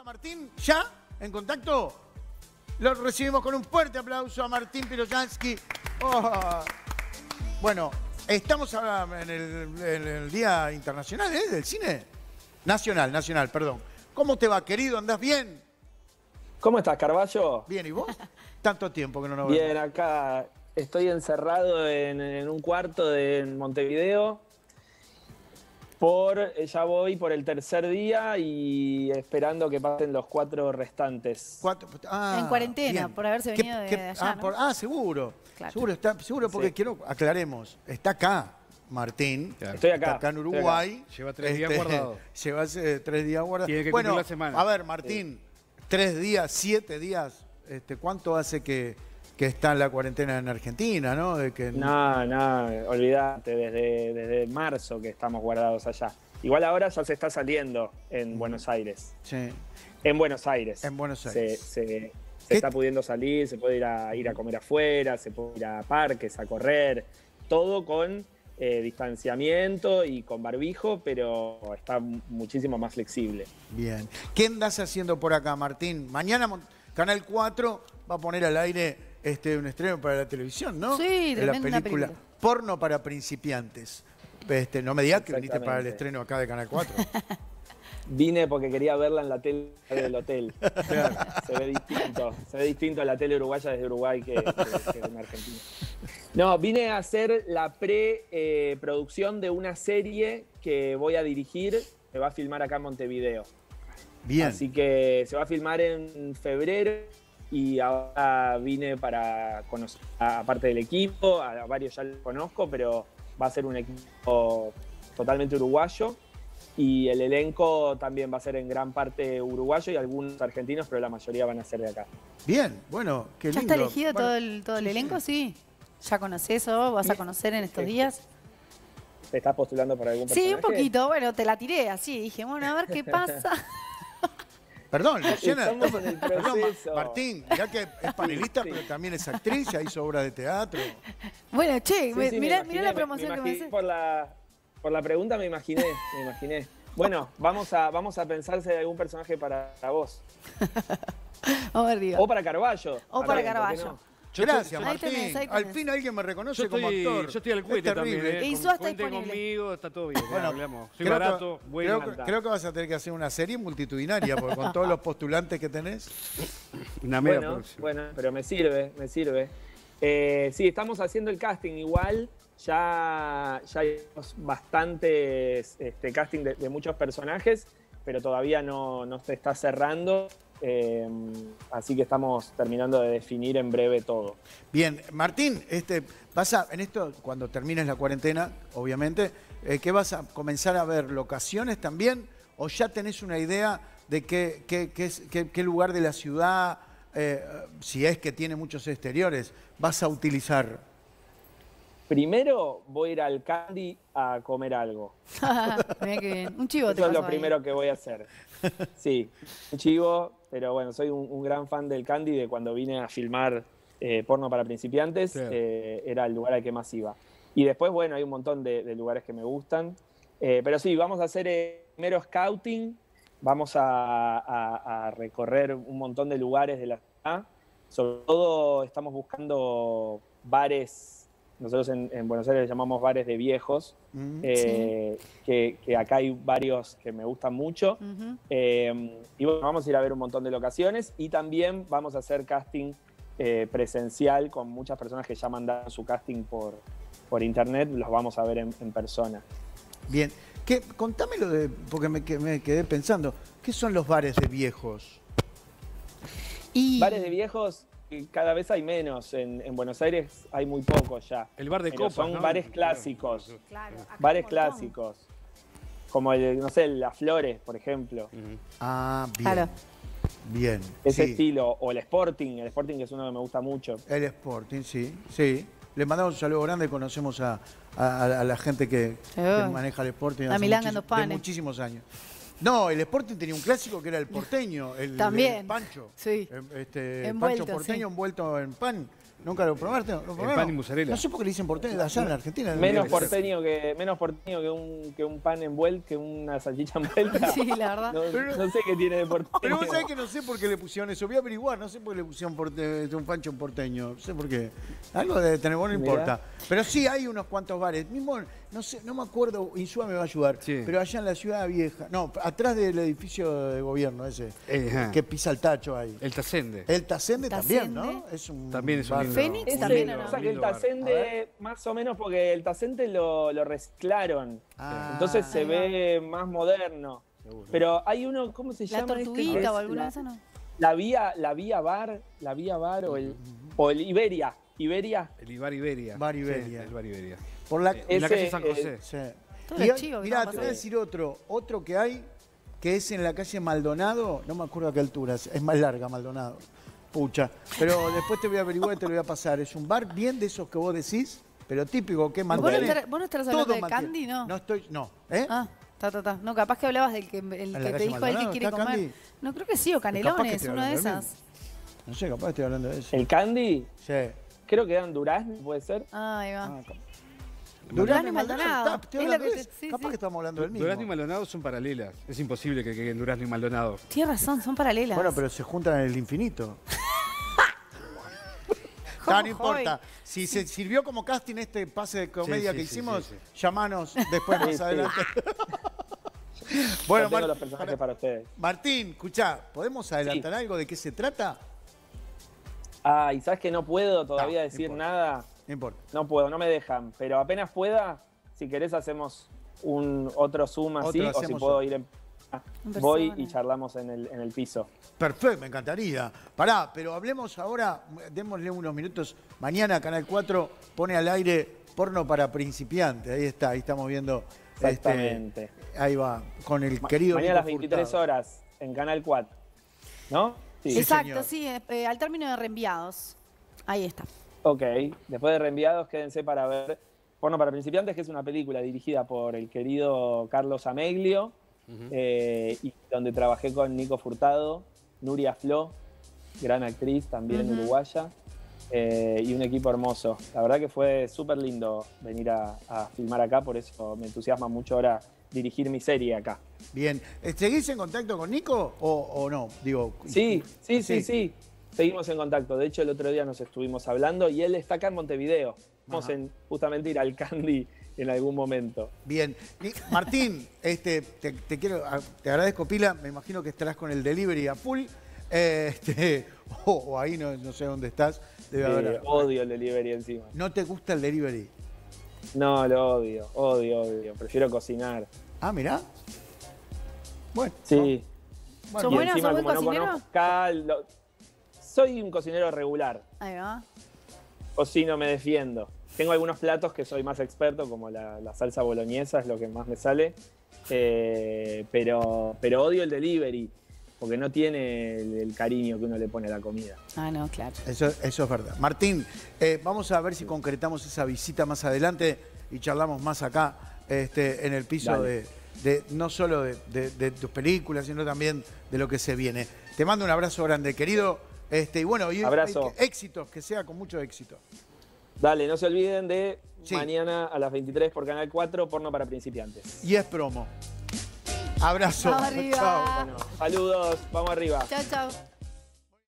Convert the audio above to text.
a Martín ya en contacto. Lo recibimos con un fuerte aplauso a Martín Piroyansky. Oh. Bueno, estamos ahora en el, en el Día Internacional ¿eh? del Cine. Nacional, nacional, perdón. ¿Cómo te va, querido? ¿Andás bien? ¿Cómo estás, Carballo? Bien, ¿y vos? Tanto tiempo que no nos Bien, vemos. acá estoy encerrado en, en un cuarto de en Montevideo. Por, eh, ya voy por el tercer día y esperando que pasen los cuatro restantes. Cuatro- ah, En cuarentena, bien. por haberse ¿Qué- venido de- qué- de allá, ah, ¿no? por- ah, seguro. Claro. Seguro, está, seguro porque Sí. quiero, aclaremos, está acá Martín. Claro. Estoy acá, Está acá en Uruguay. Este, Lleva tres días guardado. Lleva eh, tres días guardado. Tiene que bueno, cumplir la semana. a ver, Martín, tres días, siete días, este, ¿cuánto hace que, que está la cuarentena en Argentina, no? De que, No, no, olvídate, desde, desde marzo que estamos guardados allá. Igual ahora ya se está saliendo en Buenos Aires. Sí. En Buenos Aires. En Buenos Aires. Se, se ¿Qué- está pudiendo salir, se puede ir a, ir a comer afuera, se puede ir a parques, a correr, todo con eh, distanciamiento y con barbijo, pero está mu- muchísimo más flexible. Bien. ¿Qué andas haciendo por acá, Martín? Mañana Canal 4 va a poner al aire este, un estreno para la televisión, ¿no? Sí, De la película película. Porno para principiantes. Este, no me digas que viniste para el estreno acá de Canal 4. Vine porque quería verla en la tele del hotel. Se ve distinto. Se ve distinto la tele uruguaya desde Uruguay que, que- que en Argentina. No, vine a hacer la pre-producción de una serie que voy a dirigir. Se va a filmar acá en Montevideo. Bien. Así que se va a filmar en febrero y ahora vine para conocer, a- aparte del equipo, a varios ya los conozco, pero va a ser un equipo totalmente uruguayo y el elenco también va a ser en gran parte uruguayo y algunos argentinos, pero la mayoría van a ser de acá. Bien, bueno, qué ¿Ya lindo. está elegido Bueno, todo el, todo el sí, elenco? sí. ¿Ya conoces o vas a conocer en estos días? ¿Te estás postulando para algún personaje? Sí, un poquito. Bueno, te la tiré así. Dije, bueno, a ver qué pasa. Perdón, Luciana. Estamos en el Perdón. Martín, ya que es panelista, Sí. pero también es actriz, ya hizo obras de teatro. Bueno, che, Sí, me- sí, mirá, imaginé, mirá la promoción me que me haces. Por la, por la pregunta me imaginé, me imaginé. Bueno, vamos a, vamos a pensar si hay algún personaje para vos. O para Carballo. O para también, ¿por qué Carballo. Yo Gracias, estoy- Ahí Martín. tenés, ahí Al fin alguien me reconoce Yo como estoy, actor. yo estoy al Es cuete terrible. también. ¿eh? Y Con- está conmigo, está todo bien. Bueno, hablamos. Soy creo barato, que, creo, que- creo que vas a tener que hacer una serie multitudinaria, porque con todos los postulantes que tenés. Una mega Bueno, producción. bueno, pero me sirve, me sirve. Eh, sí, estamos haciendo el casting igual. Ya, ya hay bastantes este, casting de, de muchos personajes, pero todavía no, no se está cerrando. Eh, así que estamos terminando de definir en breve todo. Bien, Martín, este, vas a, en esto, cuando termines la cuarentena, obviamente, eh, ¿qué vas a comenzar a ver? ¿Locaciones también? ¿O ya tenés una idea de qué, qué- qué es- qué- qué lugar de la ciudad, eh, si es que tiene muchos exteriores, vas a utilizar? Primero voy a ir al Candy a comer algo. Mirá qué bien. Un chivo te Eso es lo ahí. primero que voy a hacer. Sí, un chivo, pero bueno, soy un, un gran fan del Candy de cuando vine a filmar eh, porno para principiantes, Claro. eh, era el lugar al que más iba. Y después, bueno, hay un montón de, de lugares que me gustan. Eh, pero sí, vamos a hacer eh, primero scouting, vamos a, a- a recorrer un montón de lugares de la ciudad. Sobre todo estamos buscando bares, nosotros en, en Buenos Aires le llamamos bares de viejos, Mm. eh, que, que acá hay varios que me gustan mucho. Eh, y bueno, vamos a ir a ver un montón de locaciones y también vamos a hacer casting eh, presencial con muchas personas que ya mandaron su casting por, por internet, los vamos a ver en, en persona. Bien, ¿Qué, contámelo de, porque me, que- me quedé pensando, ¿qué son los bares de viejos? Y Bares de viejos cada vez hay menos, en, en Buenos Aires hay muy pocos ya. El bar de Pero copas, son ¿no? bares clásicos. Claro, acá Bares clásicos. Como el, no sé, Las Flores, por ejemplo. Ah, bien. Claro. Bien. Ese sí. estilo. O el Sporting. El Sporting que es uno que me gusta mucho. El Sporting, sí, sí. Le mandamos un saludo grande, conocemos a, a- a la gente que, que maneja el Sporting La hace milanga de muchísimos años. No, el Sporting tenía un clásico que era el porteño, el, También. el Pancho. Sí. Este, Envuelto, Pancho porteño sí. envuelto en pan. ¿Nunca lo probaste? ¿Lo probaron? pan y mozzarella. No sé por qué le dicen porteño allá en Argentina. Menos porteño que, menos porteño que un, que un pan envuelto, que una salchicha envuelta. Sí, la verdad. No, Pero- no sé qué tiene de porteño. Pero vos sabés que no sé por qué le pusieron eso. Voy a averiguar, no sé por qué le pusieron porte- un pancho en porteño. No sé por qué. Algo de tener, bueno, no importa. Pero sí hay unos cuantos bares. Mismo, no sé, no me acuerdo, Insúa me va a ayudar. Sí. Pero allá en la ciudad vieja, no, atrás del edificio de gobierno ese, Eh, ajá. que pisa el tacho ahí. El Tacende. El Tacende también. ¿no? Es un También es un Fénix Ese, también, ¿o no? o sea que el Tacente, más o menos, porque el Tacente lo, lo reciclaron. Ah. Entonces se ve más moderno. Pero hay uno, ¿cómo se La llama? este? tortuguita Es o alguna la- de esas no. La vía, la vía bar, la vía bar o el, o el Iberia. Iberia. El Bar Iberia. Bar Iberia. Sí, el Bar Iberia. Por la, En la calle San eh, José. Sí. Todos Y mirá, te voy a decir otro, otro que hay, que es en la calle Maldonado, no me acuerdo a qué altura, es es más larga Maldonado, pucha, pero después te voy a averiguar y te lo voy a pasar. Es un bar bien de esos que vos decís, pero típico, que ¿Vos no mantiene... vos no estarás todo hablando de mantiene. Candy, no? No estoy, no, ¿eh? Ah, ta, ta, ta. No, capaz que hablabas del que, el que te dijo el que quiere ¿está comer. Candy? No, creo que sí, o canelones, una de esas. No sé, capaz estoy hablando de eso. El Candy, Sí. creo que eran durazno, puede ser. Ah, ahí va. Ah, Durazno y Maldonado, está- Es que sí, Capaz sí. que estamos hablando del mismo. Durazno y Maldonado son paralelas. Es imposible que queden Durazno y Maldonado. Tienes razón, son paralelas. Bueno, pero se juntan en el infinito. No importa. Si se sirvió como casting este pase de comedia sí, que sí, hicimos, sí, llamanos después más adelante. Bueno, bueno, tengo Mar- los personajes para ustedes. Martín, escuchá, ¿podemos adelantar algo de qué se trata? Ah, y sabes que no puedo todavía No, decir importa. nada. No importa. No puedo, no me dejan. Pero apenas pueda, si querés hacemos un otro Zoom así, Otro o si puedo otro. ir en... En Voy y charlamos en el, en el piso. Perfecto, me encantaría. Pará, pero hablemos ahora, démosle unos minutos. Mañana Canal 4 pone al aire porno para principiantes. Ahí está, ahí estamos viendo. este, Exactamente. ahí va, con el querido. Mañana a las Nico 23 Furtado. horas en Canal 4. ¿No? Sí. Exacto, señor. sí, eh, eh, al término de reenviados. Ahí está. Ok, después de reenviados, quédense para ver Porno para principiantes, que es una película dirigida por el querido Carlos Ameglio, eh, y donde trabajé con Nico Furtado, Nuria Flo, gran actriz también uruguaya, eh, y un equipo hermoso. La verdad que fue súper lindo venir a, a filmar acá, por eso me entusiasma mucho ahora dirigir mi serie acá. Bien. Eh, ¿Seguís en contacto con Nico o, o no? Digo, Sí, sí, sí, Sí. sí. Seguimos en contacto. De hecho, el otro día nos estuvimos hablando y él está acá en Montevideo. Vamos en justamente ir al Candy en algún momento. Bien. Martín, este, te, te quiero, te agradezco, Pila. Me imagino que estarás con el delivery a full. Este, o, o ahí no, no sé dónde estás. Debe haber. odio el delivery encima. ¿No te gusta el delivery? No, lo odio, odio, odio. Prefiero cocinar. Ah, mirá. Bueno. Sí. Bueno, ¿Sos y bueno? encima, ¿Sos buen como no cocinero? conozco acá, lo- soy un cocinero regular. Ahí va. Cocino, me defiendo. Tengo algunos platos que soy más experto, como la, la salsa boloñesa, es lo que más me sale. Eh, pero, pero odio el delivery, porque no tiene el, el cariño que uno le pone a la comida. Ah, no, claro. Eso, eso es verdad. Martín, eh, vamos a ver si concretamos esa visita más adelante y charlamos más acá este, en el piso de, de- no solo de, de- de tus películas, sino también de lo que se viene. Te mando un abrazo grande, querido. Este, y bueno, y, Abrazo. y- éxitos, que sea con mucho éxito. Dale, no se olviden de Sí. mañana a las 23 por Canal 4, porno para principiantes. Y es promo. Abrazo. Vamos arriba. Bueno, saludos, vamos arriba. Chao, chao.